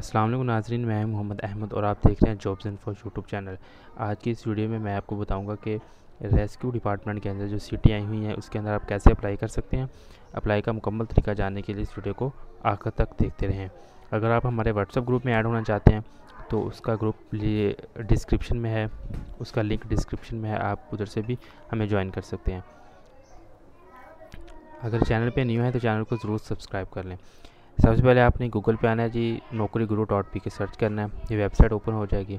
वालेकुम नाजरीन, मैं मोहम्मद अहमद और आप देख रहे हैं jobs and for YouTube channel आज की इस वीडियो में मैं आपको बताऊँगा कि रेस्क्यू डिपार्टमेंट के अंदर जो सिटी आई हुई हैं, उसके अंदर आप कैसे अप्लाई कर सकते हैं। अप्लाई का मुकम्मल तरीका जानने के लिए इस वीडियो को आखिर तक देखते रहें। अगर आप हमारे व्हाट्सअप ग्रुप में ऐड होना चाहते हैं तो उसका ग्रुप डिस्क्रिप्शन में है, उसका लिंक डिस्क्रिप्शन में है, आप उधर से भी हमें ज्वाइन कर सकते हैं। अगर चैनल पर न्यू है तो चैनल को ज़रूर सब्सक्राइब कर लें। सबसे पहले आपने गूगल पे आना है जी नौकरी गुरु डॉट पी के सर्च करना है। ये वेबसाइट ओपन हो जाएगी।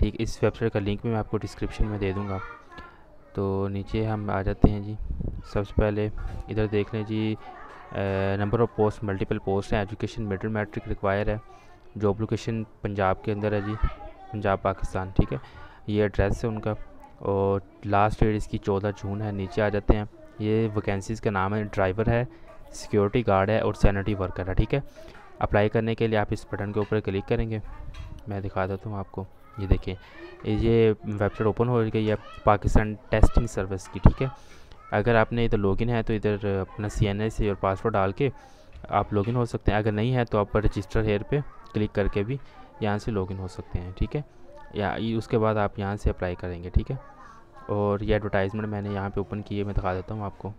ठीक, इस वेबसाइट का लिंक भी मैं आपको डिस्क्रिप्शन में दे दूँगा। तो नीचे हम आ जाते हैं जी। सबसे पहले इधर देख लें जी number of post multiple post हैं। एजुकेशन मिडिल मैट्रिक रिक्वायर है। जॉब लोकेशन पंजाब के अंदर है जी, पंजाब, पाकिस्तान। ठीक है? ये एड्रेस है उनका। और लास्ट डेट इसकी चौदह जून है। नीचे आ जाते हैं। ये वैकेंसीज़ का नाम है ड्राइवर है। सिक्योरिटी गार्ड है और सैनिटरी वर्कर है, ठीक है? अप्लाई करने के लिए आप इस बटन के ऊपर क्लिक करेंगे। मैं दिखा देता हूँ आपको। ये देखिए, ये वेबसाइट ओपन हो गई है पाकिस्तान टेस्टिंग सर्विस की, ठीक है? अगर आपने इधर लॉगिन है तो इधर अपना सी एन से और पासवर्ड डाल के आप लॉगिन हो सकते हैं। अगर नहीं है तो आप रजिस्टर हेयर पे क्लिक करके भी यहाँ से लॉगिन हो सकते हैं, ठीक है? या उसके बाद आप यहाँ से अप्लाई करेंगे, ठीक है? और ये एडवर्टाइजमेंट मैंने यहाँ पे ओपन की है, मैं दिखा देता हूँ आपको।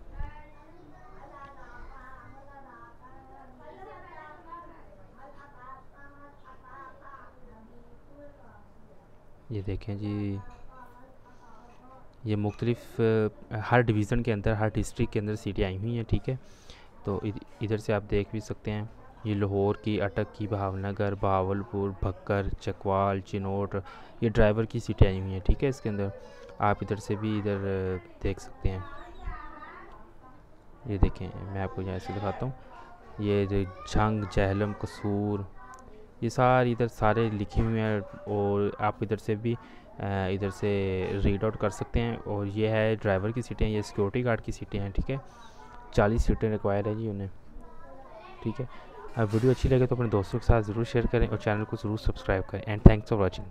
ये देखें जी, ये मुख्तलिफ़ हर डिवीज़न के अंदर, हर डिस्ट्रिक्ट के अंदर सीटें आई हुई हैं, ठीक है? तो इधर से आप देख भी सकते हैं, ये लाहौर की अटक की भावनगर भावलपुर भक्कर चकवाल, चिनोट, ये ड्राइवर की सीटें आई हुई हैं, ठीक है? इसके अंदर आप इधर से भी इधर देख सकते हैं। ये देखें, मैं आपको यहाँ से दिखाता हूँ। ये झंग जहलम, कसूर ये सारे इधर सारे लिखे हुए हैं और आप इधर से भी इधर से रीड आउट कर सकते हैं। और ये है ड्राइवर की सीटें, ये सिक्योरिटी गार्ड की सीटें हैं, ठीक है? चालीस सीटें रिक्वायर है जी उन्हें, ठीक है? वीडियो अच्छी लगे तो अपने दोस्तों के साथ ज़रूर शेयर करें और चैनल को ज़रूर सब्सक्राइब करें। And thanks for watching